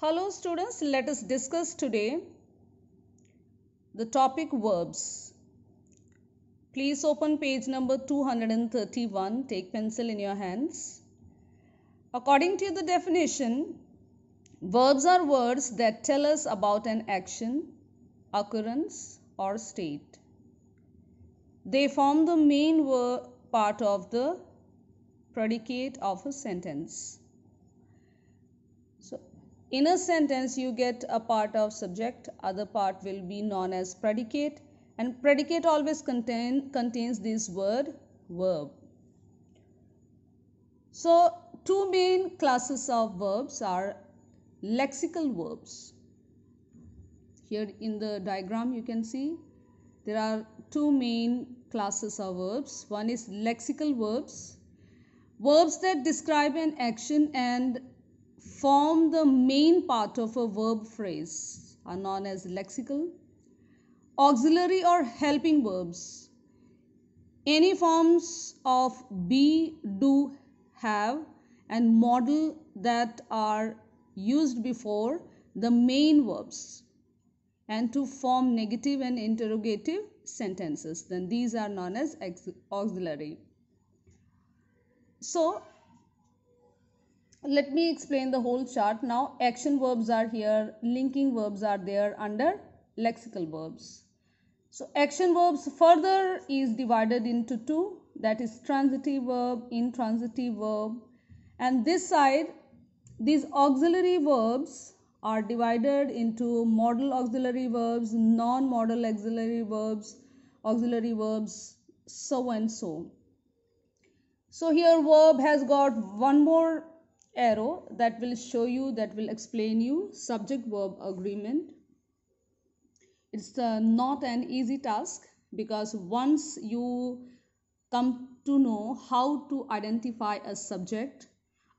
Hello students, let us discuss today the topic verbs. Please open page number 231. Take pencil in your hands. According to the definition, verbs are words that tell us about an action, occurrence or state. They form the main part of the predicate of a sentence. In a sentence, you get a part of subject, other part will be known as predicate, and predicate always contain, contains this word verb. So, two main classes of verbs are lexical verbs. Here in the diagram, you can see there are two main classes of verbs. One is lexical verbs, verbs that describe an action and form the main part of a verb phrase are known as lexical. Auxiliary or helping verbs. Any forms of be, do, have and modal that are used before the main verbs and to form negative and interrogative sentences then these are known as auxiliary so let me explain the whole chart. Now action verbs are here linking verbs are there under lexical verbs. So action verbs further is divided into two that is transitive verb intransitive verb. And this side these auxiliary verbs are divided into modal auxiliary verbs, non-modal auxiliary verbs, auxiliary verbs, so and so. So here verb has got one more arrow that will show you, that will explain you subject verb agreement. It's uh, not an easy task because once you come to know how to identify a subject,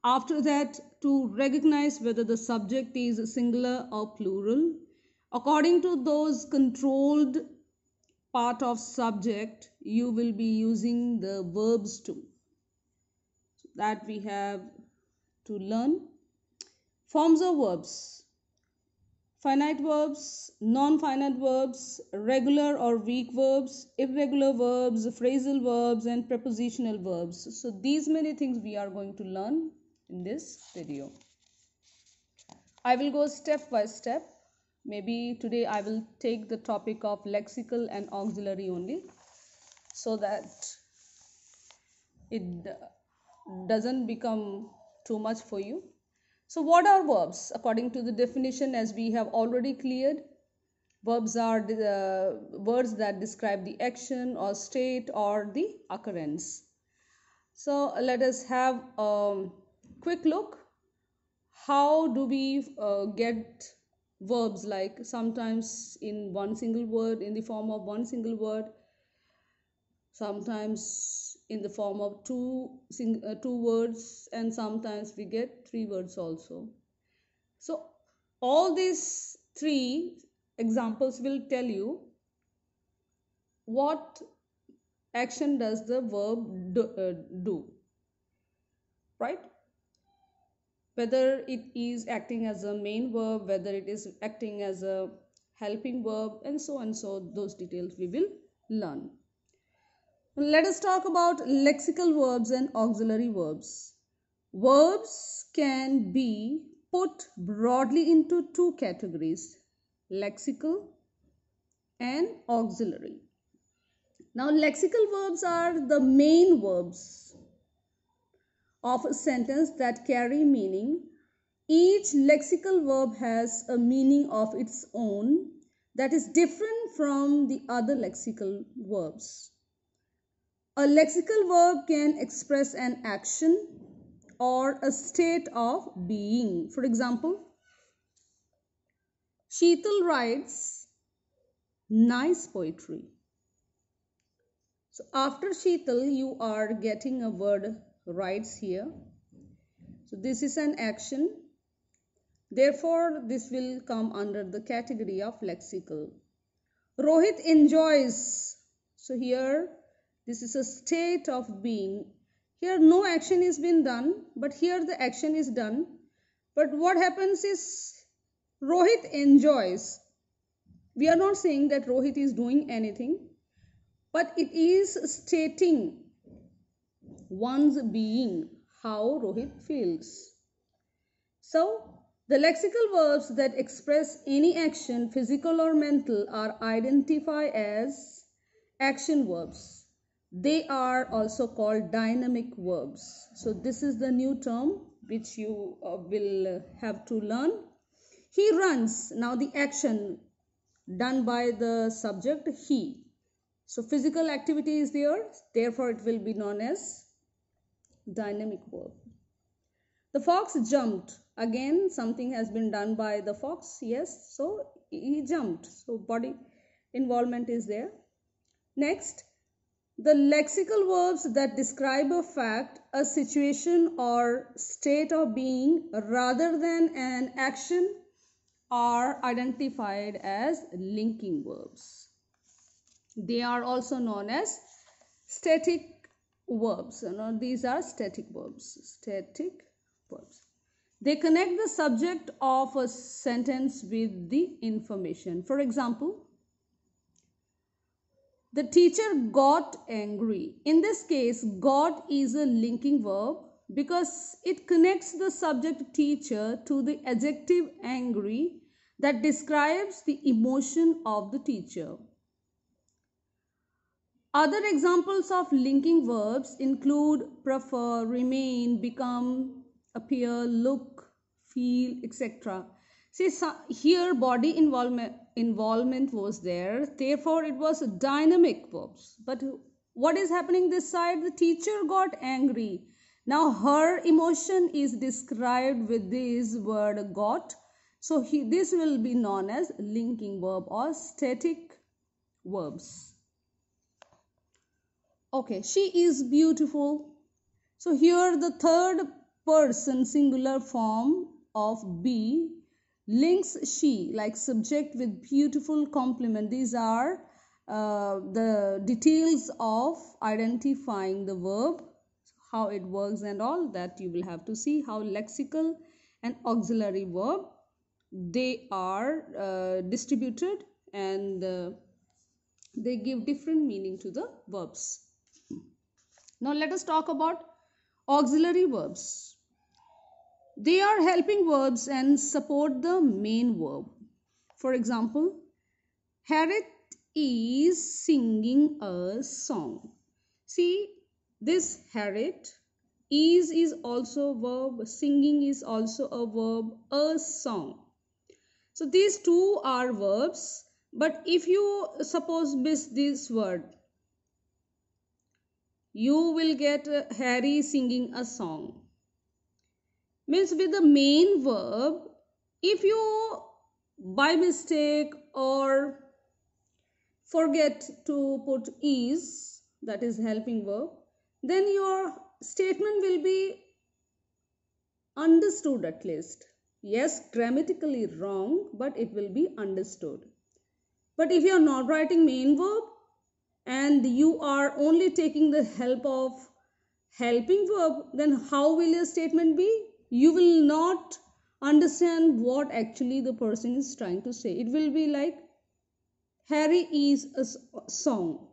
after that, to recognize whether the subject is singular or plural. According to those controlled part of subject, you will be using the verbs too. So that we have to learn. Forms of verbs. Finite verbs, non-finite verbs, regular or weak verbs, irregular verbs, phrasal verbs and prepositional verbs. So these many things we are going to learn in this video. I will go step by step. Maybe today I will take the topic of lexical and auxiliary only so that it doesn't become too much for you. So what are verbs? According to the definition as we have already cleared, verbs are the uh, words that describe the action or state or the occurrence. So let us have a quick look how do we uh, get verbs like sometimes in one single word in the form of one single word sometimes in the form of two sing, uh, two words and sometimes we get three words also. So all these three examples will tell you what action does the verb do, uh, do right? Whether it is acting as a main verb whether it is acting as a helping verb and so and so those details we will learn let us talk about lexical verbs and auxiliary verbs verbs can be put broadly into two categories lexical and auxiliary now lexical verbs are the main verbs of a sentence that carry meaning. Each lexical verb has a meaning of its own that is different from the other lexical verbs. A lexical verb can express an action or a state of being. For example, Sheetal writes nice poetry. So after Sheetal, you are getting a word writes here. So this is an action. Therefore, this will come under the category of lexical. Rohit enjoys. So here, this is a state of being. Here no action is been done, but here the action is done. But what happens is Rohit enjoys. We are not saying that Rohit is doing anything, but it is stating one's being, how Rohit feels. So, the lexical verbs that express any action, physical or mental, are identified as action verbs. They are also called dynamic verbs. So, this is the new term which you uh, will have to learn. He runs. Now, the action done by the subject, he. So, physical activity is there, therefore, it will be known as dynamic verb. The fox jumped again something has been done by the fox yes so he jumped so body involvement is there next the lexical verbs that describe a fact a situation or state of being rather than an action are identified as linking verbs. They are also known as static verbs. You know, these are static verbs static verbs. They connect the subject of a sentence with the information. For example, the teacher got angry. In this case, got is a linking verb because it connects the subject teacher to the adjective angry that describes the emotion of the teacher. Other examples of linking verbs include prefer, remain, become, appear, look, feel, etc. See, so here body involvement, involvement was there. Therefore, it was dynamic verbs. But what is happening this side? The teacher got angry. Now, her emotion is described with this word got. So, he, this will be known as linking verb or static verbs. Okay, she is beautiful. So, here the third person singular form of be links she like subject with beautiful complement these are uh, the details of identifying the verb how it works and all that you will have to see how lexical and auxiliary verb they are uh, distributed and uh, they give different meaning to the verbs. Now let us talk about auxiliary verbs they are helping verbs and support the main verb. For example, Harriet is singing a song. See, this Harriet is is also a verb, singing is also a verb, a song. So these two are verbs, but if you suppose miss this word, you will get Harry singing a song means with the main verb if you by mistake or forget to put is that is helping verb then your statement will be understood at least. Yes grammatically wrong but it will be understood. But if you are not writing main verb and you are only taking the help of helping verb then how will your statement be you will not understand what actually the person is trying to say. It will be like Harry is a song.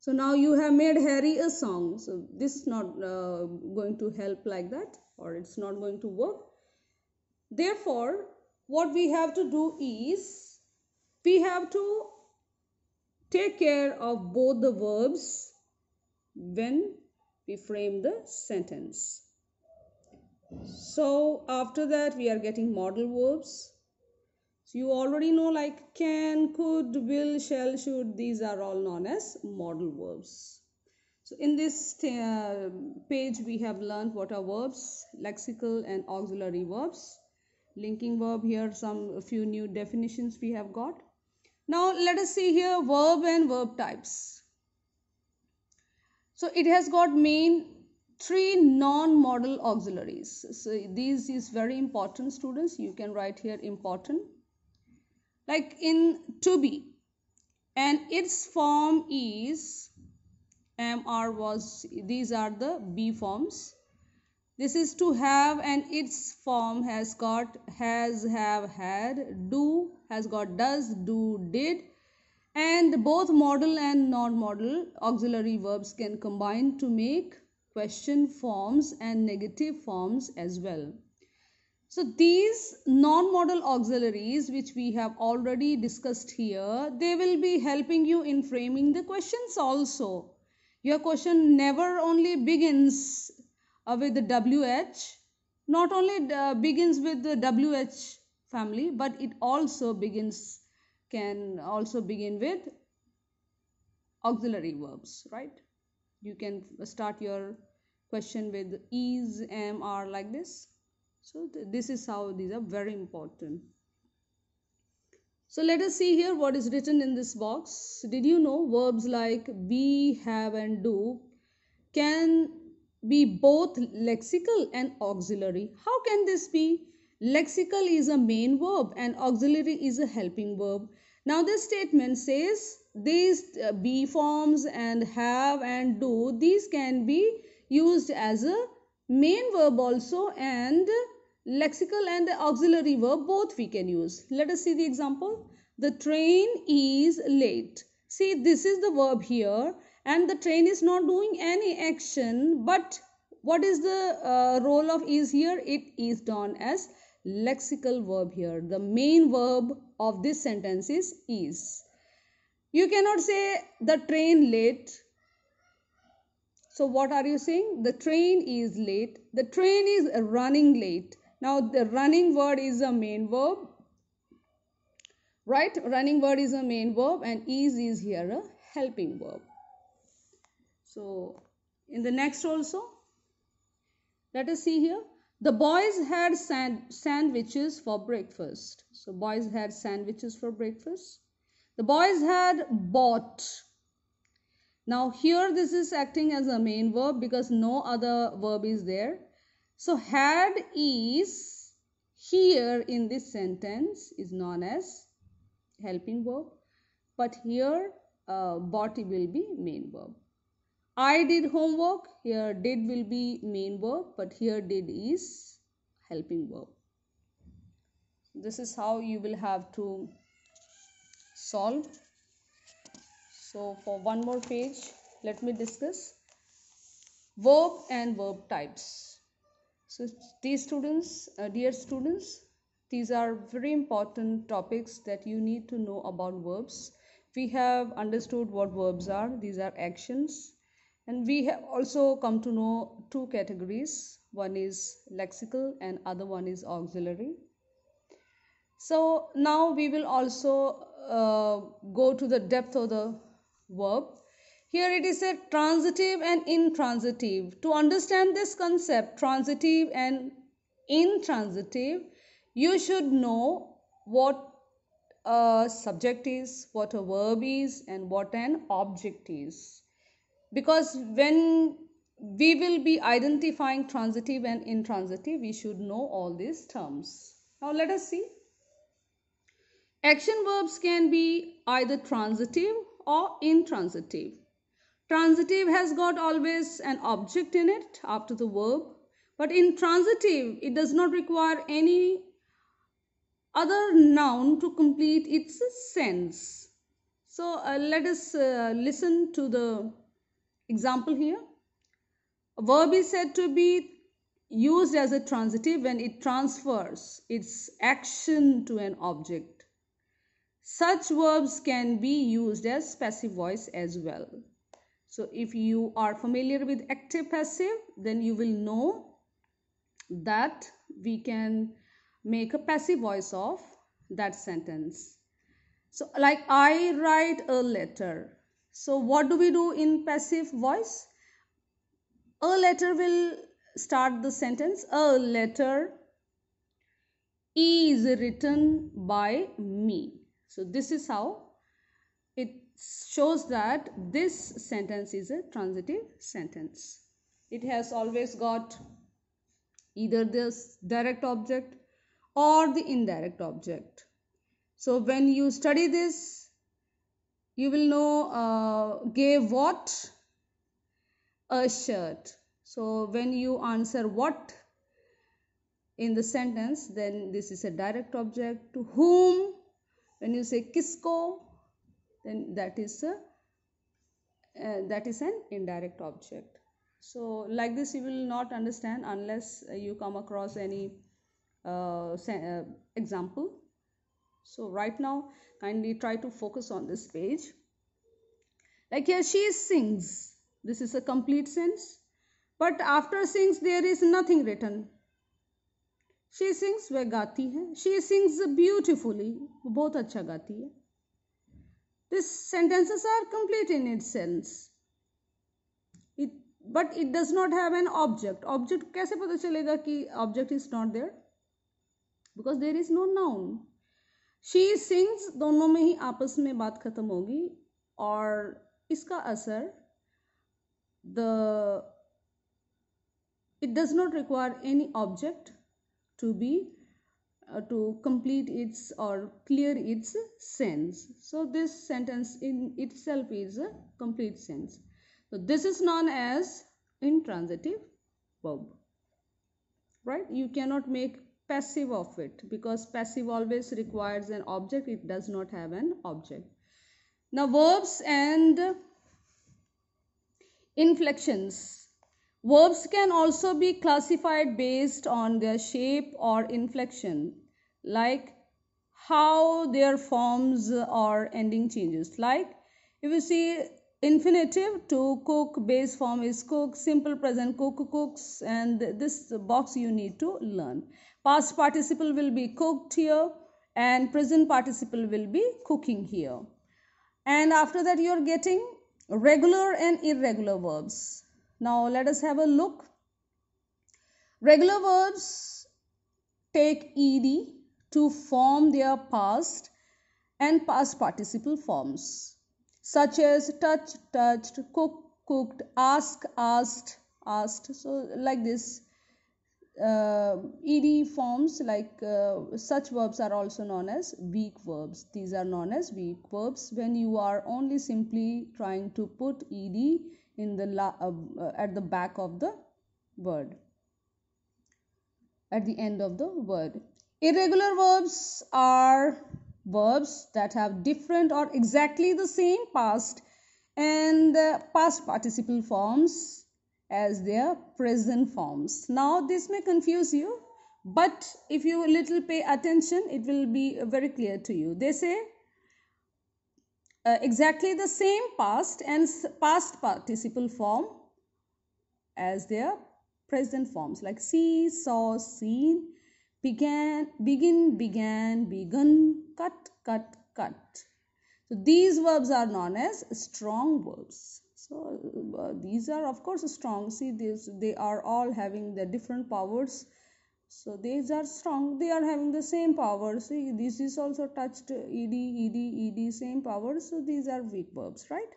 So now you have made Harry a song. So this is not uh, going to help like that or it's not going to work. Therefore, what we have to do is we have to take care of both the verbs when we frame the sentence. So after that we are getting modal verbs. So you already know like can, could, will, shall, should. These are all known as modal verbs. So in this uh, page we have learned what are verbs, lexical and auxiliary verbs. Linking verb here some few new definitions we have got. Now let us see here verb and verb types. So it has got main three non-modal auxiliaries. So these is very important students. You can write here important. Like in to be and its form is mr was these are the b forms. This is to have and its form has got has have had do has got does do did. And both modal and non-modal auxiliary verbs can combine to make question forms and negative forms as well so these non-modal auxiliaries which we have already discussed here they will be helping you in framing the questions also your question never only begins uh, with the WH, not only uh, begins with the WH family, but it also begins, can also begin with auxiliary verbs, right? You can start your question with is, am, are like this. So th this is how these are very important. So let us see here what is written in this box. Did you know verbs like be, have and do can be both lexical and auxiliary. How can this be? Lexical is a main verb and auxiliary is a helping verb. Now this statement says these uh, be forms and have and do these can be used as a main verb also and lexical and auxiliary verb both we can use. Let us see the example. The train is late. See this is the verb here and the train is not doing any action but what is the uh, role of is here it is done as lexical verb here the main verb of this sentence is is you cannot say the train late so what are you saying the train is late the train is running late now the running word is a main verb right running word is a main verb and is is here a helping verb so in the next also, let us see here. The boys had sand sandwiches for breakfast. So boys had sandwiches for breakfast. The boys had bought. Now here this is acting as a main verb because no other verb is there. So had is here in this sentence is known as helping verb. But here uh, bought will be main verb. I did homework. Here did will be main verb, but here did is helping verb. This is how you will have to solve. So for one more page, let me discuss verb and verb types. So these students, uh, dear students, these are very important topics that you need to know about verbs. We have understood what verbs are. These are actions and we have also come to know two categories one is lexical and other one is auxiliary so now we will also uh, go to the depth of the verb. Here it is a transitive and intransitive. To understand this concept transitive and intransitive you should know what a subject is what a verb is and what an object is. Because when we will be identifying transitive and intransitive we should know all these terms. Now let us see action verbs can be either transitive or intransitive transitive has got always an object in it after the verb but intransitive it does not require any other noun to complete its sense so uh, let us uh, listen to the Example here. A verb is said to be used as a transitive when it transfers its action to an object. Such verbs can be used as passive voice as well. So if you are familiar with active passive, then you will know that we can make a passive voice of that sentence. So like I write a letter. So what do we do in passive voice? A letter will start the sentence. A letter is written by me. So this is how it shows that this sentence is a transitive sentence. It has always got either this direct object or the indirect object. So when you study this you will know uh, gave what a shirt so when you answer what in the sentence then this is a direct object to whom when you say kisko then that is a uh, that is an indirect object. So like this you will not understand unless you come across any uh, uh, example. So right now kindly try to focus on this page. Like here she sings. This is a complete sense. But after sings there is nothing written she sings वह गाती है। She sings beautifully वो बहुत अच्छा गाती है। This sentences are complete in it sense it but it does not have an object object कैसे पता चलेगा कि object is not there because there is no noun she sings दोनों में ही आपस में बात खत्म होगी, और इसका असर the it does not require any object to be uh, to complete its or clear its sense. So this sentence in itself is a complete sense. So this is known as intransitive verb. Right? You cannot make passive of it because passive always requires an object. It does not have an object. Now verbs and inflections verbs can also be classified based on their shape or inflection like how their forms or ending changes. Like if you see infinitive to cook base form is cook simple present cook cooks and this box you need to learn. Past participle will be cooked here and present participle will be cooking here. And after that you are getting regular and irregular verbs now let us have a look. Regular verbs take ed to form their past and past participle forms such as touch touched cook cooked ask asked asked. So like this uh, ed forms like uh, such verbs are also known as weak verbs. These are known as weak verbs. When you are only simply trying to put ed in the la- uh, uh, at the back of the word at the end of the word irregular verbs are verbs that have different or exactly the same past and past participle forms as their present forms. Now this may confuse you but if you little pay attention it will be very clear to you. They say uh, exactly the same past and past participle form as their present forms like see, saw, seen, began, begin, began, begun, cut, cut, cut. So these verbs are known as strong verbs. So uh, these are of course strong. See this they are all having the different powers. So these are strong. They are having the same power. See this is also touched ed ed ed same power. So these are weak verbs, right?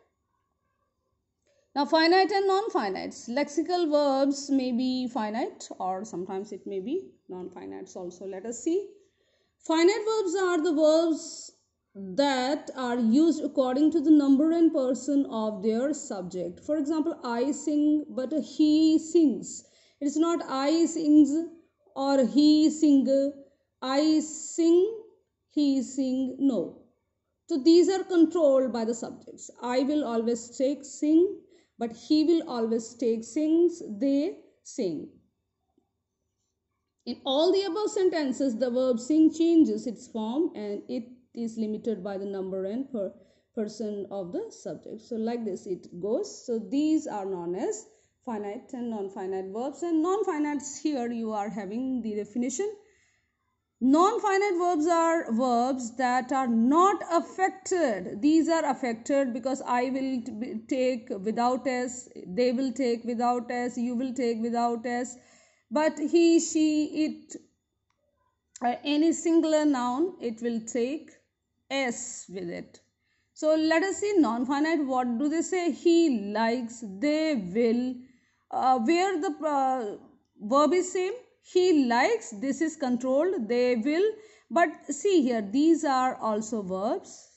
Now finite and non-finite Lexical verbs may be finite or sometimes it may be non-finites also. Let us see. Finite verbs are the verbs that are used according to the number and person of their subject. For example, I sing but he sings. It is not I sings or he sing. I sing, he sing. No. So these are controlled by the subjects. I will always take sing but he will always take sings, they sing. In all the above sentences, the verb sing changes its form and it is limited by the number and per person of the subject. So like this it goes. So these are known as finite and non-finite verbs and non-finites here you are having the definition. Non-finite verbs are verbs that are not affected. These are affected because I will take without s, they will take without s, you will take without s. But he, she, it, uh, any singular noun, it will take s with it. So let us see non-finite. What do they say? He likes, they will. Uh, where the uh, verb is same he likes this is controlled they will. But see here these are also verbs.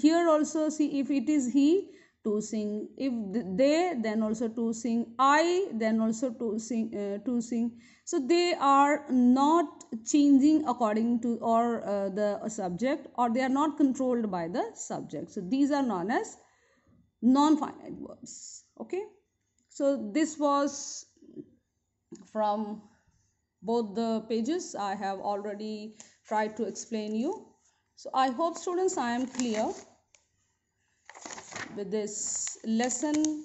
Here also see if it is he to sing. If they then also to sing. I then also to sing uh, to sing. So they are not changing according to or uh, the subject or they are not controlled by the subject. So these are known as non-finite verbs. Okay so this was from both the pages. I have already tried to explain you. So i hope students i am clear with this lesson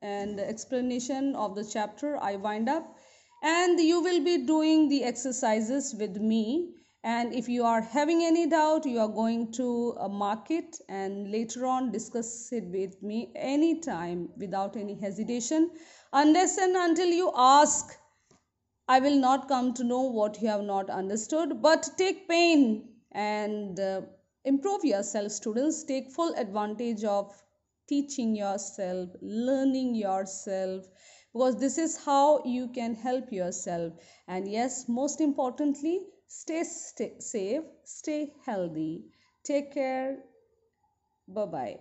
and explanation of the chapter i wind up. And you will be doing the exercises with me and if you are having any doubt you are going to mark it and later on discuss it with me anytime without any hesitation. Unless and until you ask i will not come to know what you have not understood. But take pain and uh, improve yourself students. Take full advantage of teaching yourself learning yourself because this is how you can help yourself. And yes most importantly stay, stay safe stay healthy. Take care. Bye bye